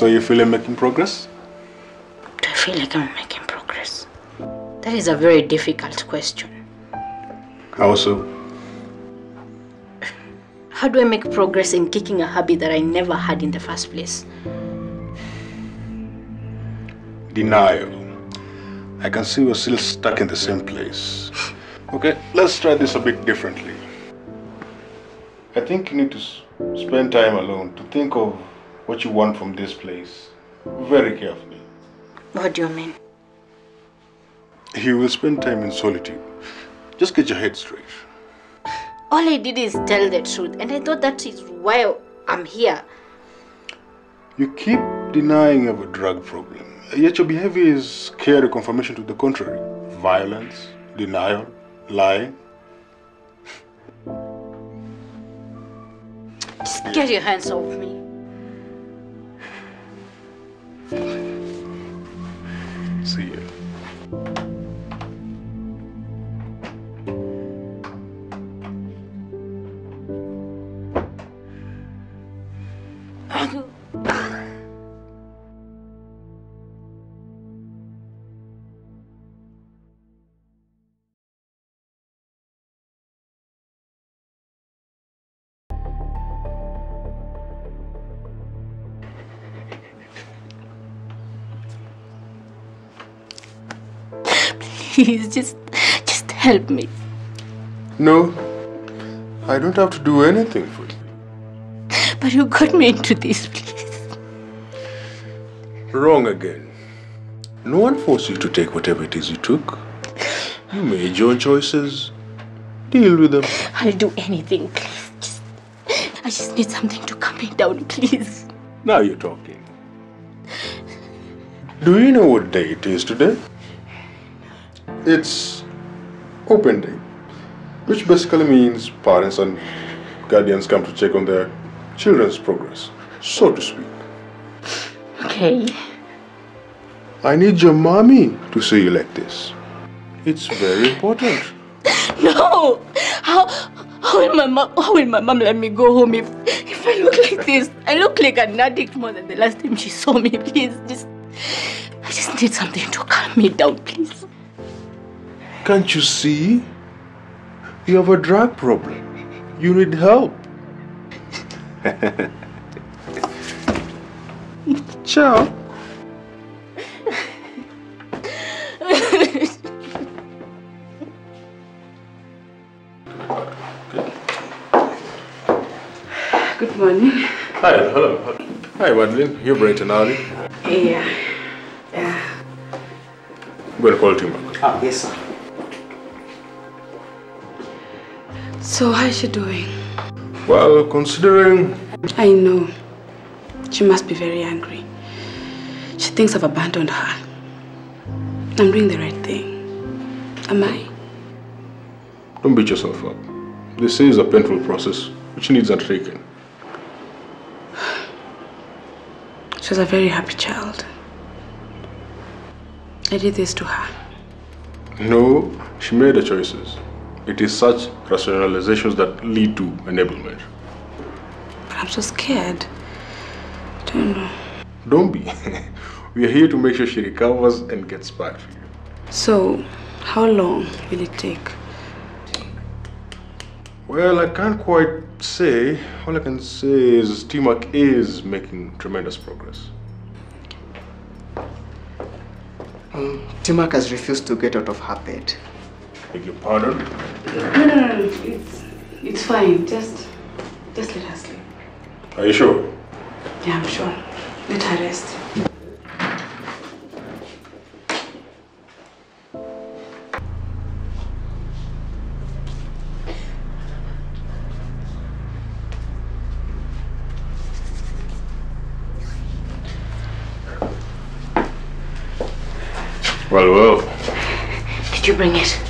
So you feel you're making progress? Do I feel like I'm making progress? That is a very difficult question. How so? How do I make progress in kicking a habit that I never had in the first place? Denial. I can see we're still stuck in the same place. Okay, let's try this a bit differently. I think you need to spend time alone to think of what you want from this place very carefully. What do you mean? You will spend time in solitude. Just get your head straight. All I did is tell the truth, and I thought that is why I'm here. You keep denying you have a drug problem, yet your behavior is clear confirmation to the contrary. Violence, denial, lying. Just get your hands off me. Please, just, just help me. No, I don't have to do anything for you. But you got me into this, please. Wrong again. No one forced you to take whatever it is you took. You made your choices. Deal with them. I'll do anything, please. Just, I just need something to calm me down, please. Now you're talking. Do you know what day it is today? It's open day, which basically means parents and guardians come to check on their children's progress, so to speak. Okay. I need your mommy to see you like this. It's very important. No! How, how will my mom how will my mom let me go home if if I look like this? I look like an addict more than the last time she saw me. Please, just I just need something to calm me down, please. Can't you see? You have a drug problem. You need help. Ciao. Good morning. Hi, hello. Hi, Madeline. You're bright and early. Yeah. Yeah. I'm going to call Tim back. Ah, yes, sir. So how is she doing? Well, considering I know. She must be very angry. She thinks I've abandoned her. I'm doing the right thing. Am I? Don't beat yourself up. This is a painful process which needs undertaking. She was a very happy child. I did this to her. No, she made the choices. It is such rationalizations that lead to enablement. But I'm so scared. I don't know. Don't be. we are here to make sure she recovers and gets back to you. So, how long will it take? Well, I can't quite say. All I can say is Timac is making tremendous progress. Um, Timak has refused to get out of her bed. Beg your pardon? No, no, no. It's, it's fine. Just, just let her sleep. Are you sure? Yeah, I'm sure. Let her rest. Well, well. Did you bring it?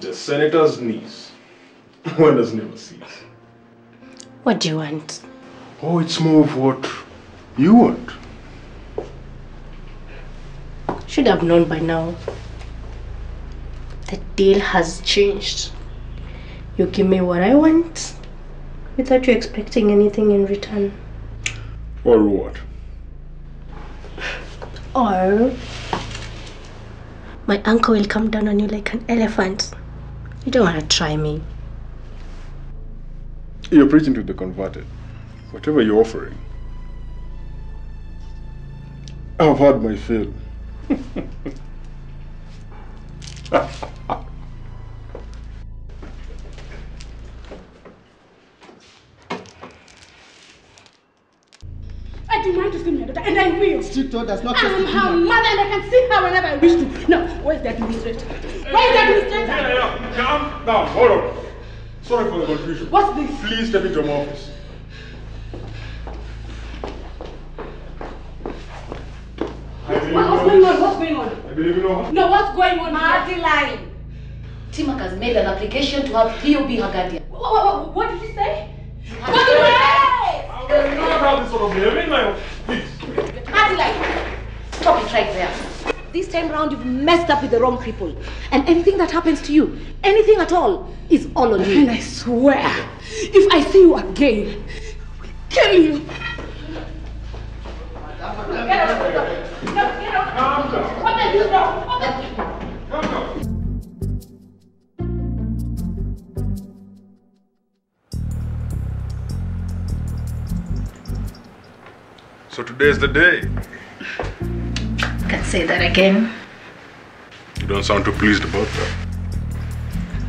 The senator's niece. Wonders never cease. What do you want? Oh, it's more of what you want. Should have known by now. The deal has changed. You give me what I want without you expecting anything in return. Or what? Or my uncle will come down on you like an elephant. You don't want to try me. You're preaching to the converted. Whatever you're offering. I've had my fill. I demand to see my daughter, and I will. Stricto does not I am her mother, and I can see her whenever I wish to. Now, where's the administrator? Where's the administrator? Calm down. Hold on. Sorry for the confusion. What's this? Please step into my office. I believe What- What's going on? What's going on? I believe you know her. No, what's going on? Madeline! Timak has made an application to have Theo be her guardian. What, what, what, what did you say? What What did you say? I will not have this sort of behavior in my office. Please. Madeline! Stop it right there. This time round, you've messed up with the wrong people. And anything that happens to you, anything at all, is all on you. And. I swear, if I see you again, I will kill you. Get out. No, get out. Calm down. What the you do? The Calm So today's the day. Can't say that again. You don't sound too pleased about that.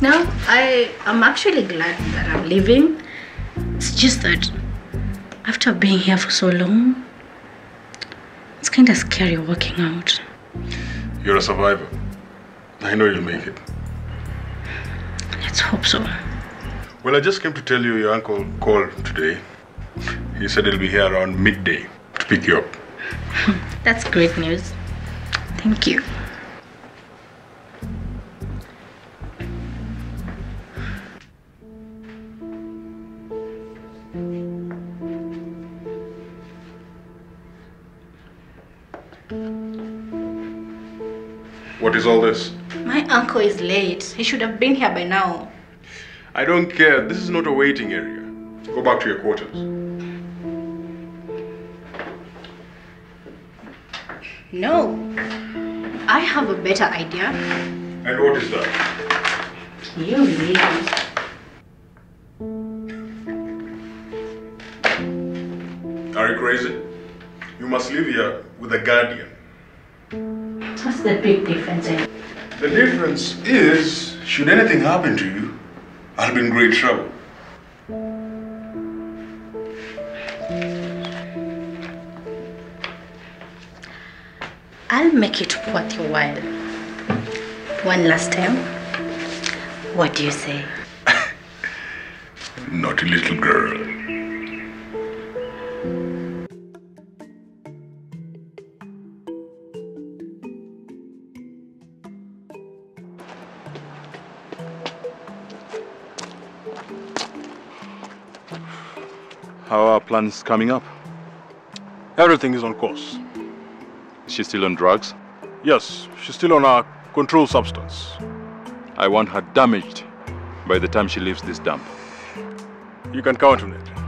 No, I am actually glad that I'm leaving. It's just that after being here for so long, it's kind of scary walking out. You're a survivor. I know you'll make it. Let's hope so. Well, I just came to tell you your uncle called today. He said he'll be here around midday pick you up. That's great news. Thank you. What is all this? My uncle is late. He should have been here by now. I don't care. This is not a waiting area. Go back to your quarters. No. I have a better idea. And what is that? You leave. Are you crazy? You must live here with a guardian. What's the big difference in The difference is, should anything happen to you, I'll be in great trouble. I'll make it worth your while. One last time. What do you say? Naughty little girl. How are plans coming up? Everything is on course. Is she still on drugs? Yes, she's still on a controlled substance. I want her damaged by the time she leaves this dump. You can count on it.